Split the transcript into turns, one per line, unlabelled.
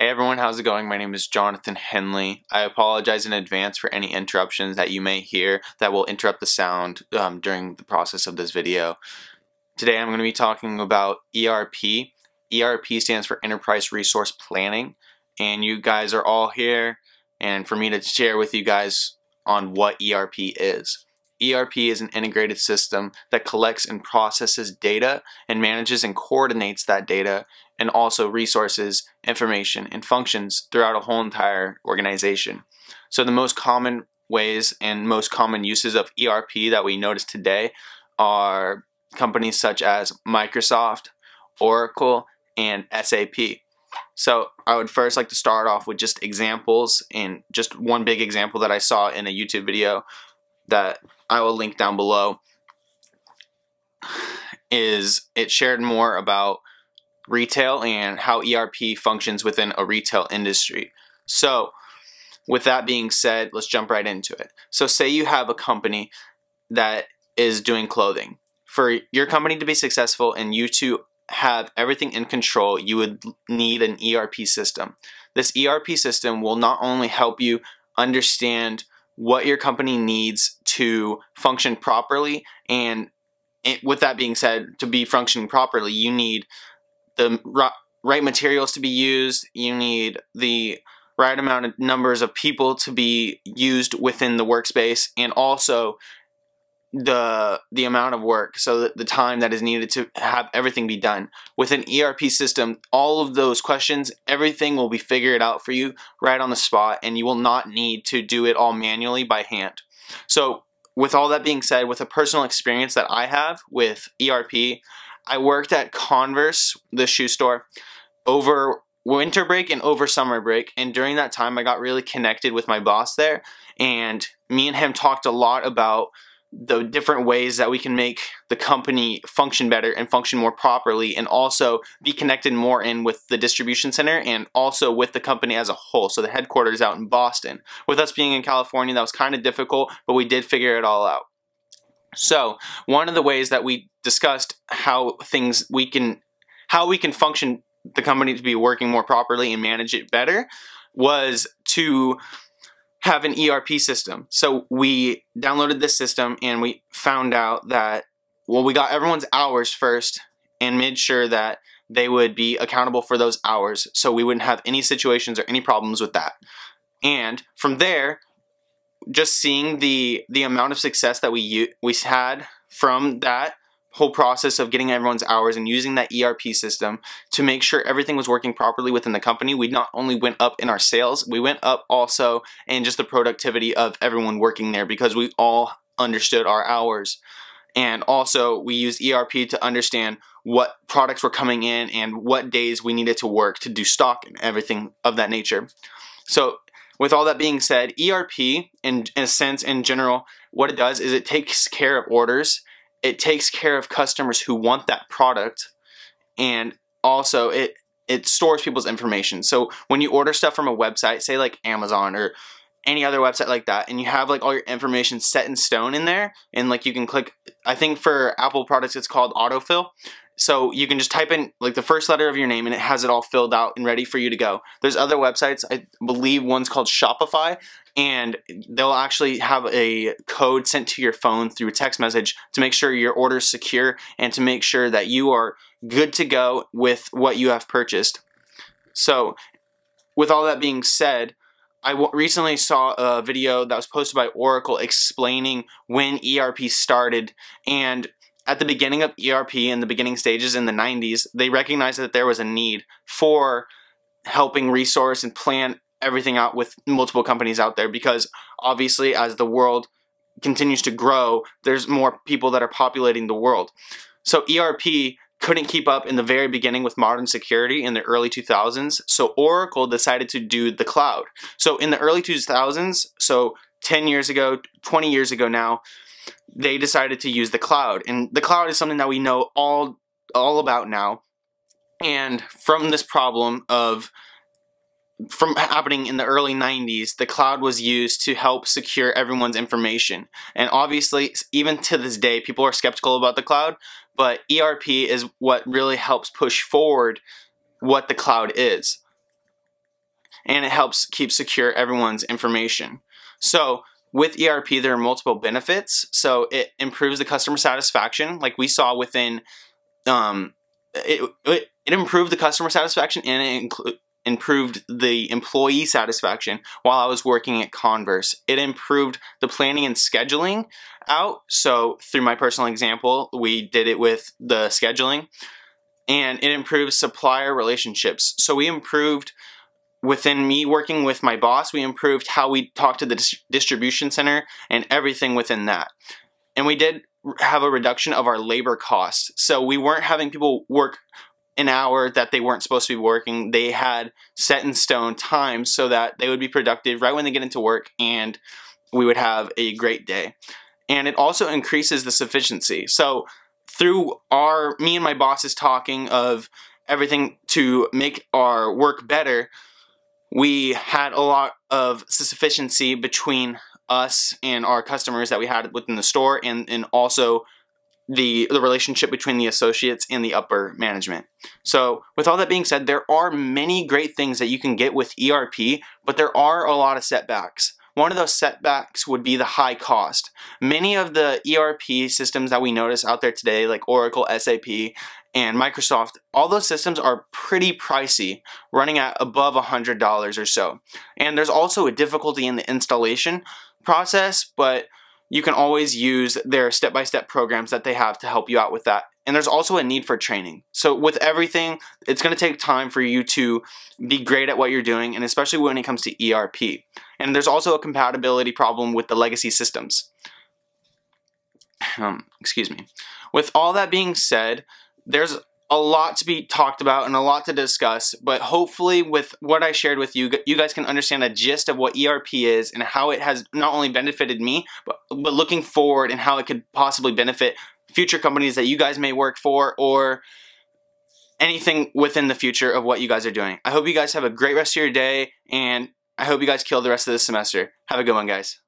Hey everyone, how's it going? My name is Jonathan Henley. I apologize in advance for any interruptions that you may hear that will interrupt the sound um, during the process of this video. Today I'm going to be talking about ERP. ERP stands for Enterprise Resource Planning, and you guys are all here and for me to share with you guys on what ERP is. ERP is an integrated system that collects and processes data and manages and coordinates that data and also resources, information, and functions throughout a whole entire organization. So the most common ways and most common uses of ERP that we notice today are companies such as Microsoft, Oracle, and SAP. So I would first like to start off with just examples and just one big example that I saw in a YouTube video that I will link down below is it shared more about retail and how ERP functions within a retail industry. So with that being said, let's jump right into it. So say you have a company that is doing clothing. For your company to be successful and you to have everything in control, you would need an ERP system. This ERP system will not only help you understand what your company needs to function properly. And it, with that being said to be functioning properly you need the right materials to be used. You need the right amount of numbers of people to be used within the workspace. And also the the amount of work so that the time that is needed to have everything be done. With an ERP system all of those questions everything will be figured out for you right on the spot and you will not need to do it all manually by hand. So with all that being said with a personal experience that I have with ERP I worked at Converse the shoe store over winter break and over summer break and during that time I got really connected with my boss there and me and him talked a lot about the different ways that we can make the company function better and function more properly and also be connected more in with the distribution center and also with the company as a whole. So the headquarters out in Boston. With us being in California, that was kind of difficult, but we did figure it all out. So one of the ways that we discussed how things we can, how we can function the company to be working more properly and manage it better was to have an ERP system. So we downloaded this system and we found out that, well, we got everyone's hours first and made sure that they would be accountable for those hours so we wouldn't have any situations or any problems with that. And from there, just seeing the the amount of success that we we had from that whole process of getting everyone's hours and using that ERP system to make sure everything was working properly within the company, we not only went up in our sales, we went up also in just the productivity of everyone working there because we all understood our hours. And also, we used ERP to understand what products were coming in and what days we needed to work to do stock and everything of that nature. So, with all that being said, ERP, in, in a sense, in general, what it does is it takes care of orders it takes care of customers who want that product and also it it stores people's information. So when you order stuff from a website, say like Amazon or any other website like that, and you have like all your information set in stone in there, and like you can click, I think for Apple products it's called autofill. So you can just type in like the first letter of your name and it has it all filled out and ready for you to go. There's other websites, I believe one's called Shopify, and they'll actually have a code sent to your phone through a text message to make sure your order is secure and to make sure that you are good to go with what you have purchased. So with all that being said, I recently saw a video that was posted by Oracle explaining when ERP started and at the beginning of ERP in the beginning stages in the 90s, they recognized that there was a need for helping resource and plan everything out with multiple companies out there because obviously as the world continues to grow, there's more people that are populating the world. So ERP couldn't keep up in the very beginning with modern security in the early 2000s, so Oracle decided to do the cloud. So in the early 2000s, so 10 years ago, 20 years ago now, they decided to use the cloud. And the cloud is something that we know all all about now. And from this problem of from happening in the early 90s, the cloud was used to help secure everyone's information. And obviously, even to this day, people are skeptical about the cloud, but ERP is what really helps push forward what the cloud is. And it helps keep secure everyone's information. So with ERP, there are multiple benefits. So it improves the customer satisfaction, like we saw within, um, it, it, it improved the customer satisfaction and it improved the employee satisfaction while I was working at Converse. It improved the planning and scheduling out. So through my personal example, we did it with the scheduling and it improved supplier relationships. So we improved within me working with my boss, we improved how we talk to the dis distribution center and everything within that. And we did have a reduction of our labor costs. So we weren't having people work an hour that they weren't supposed to be working. They had set in stone times so that they would be productive right when they get into work and we would have a great day. And it also increases the sufficiency. So through our me and my bosses talking of everything to make our work better, we had a lot of sufficiency between us and our customers that we had within the store and, and also the, the relationship between the associates and the upper management. So with all that being said, there are many great things that you can get with ERP, but there are a lot of setbacks. One of those setbacks would be the high cost. Many of the ERP systems that we notice out there today, like Oracle, SAP, and Microsoft, all those systems are pretty pricey, running at above $100 or so. And there's also a difficulty in the installation process, but you can always use their step-by-step -step programs that they have to help you out with that. And there's also a need for training. So with everything, it's going to take time for you to be great at what you're doing, and especially when it comes to ERP. And there's also a compatibility problem with the legacy systems. Um, excuse me. With all that being said, there's a lot to be talked about and a lot to discuss, but hopefully with what I shared with you, you guys can understand a gist of what ERP is and how it has not only benefited me, but, but looking forward and how it could possibly benefit future companies that you guys may work for or anything within the future of what you guys are doing. I hope you guys have a great rest of your day and I hope you guys kill the rest of the semester. Have a good one, guys.